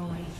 Destroyed.